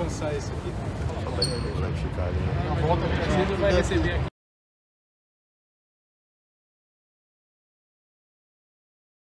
alcançar esse aqui. Ficar ali. Na volta, o vai receber aqui.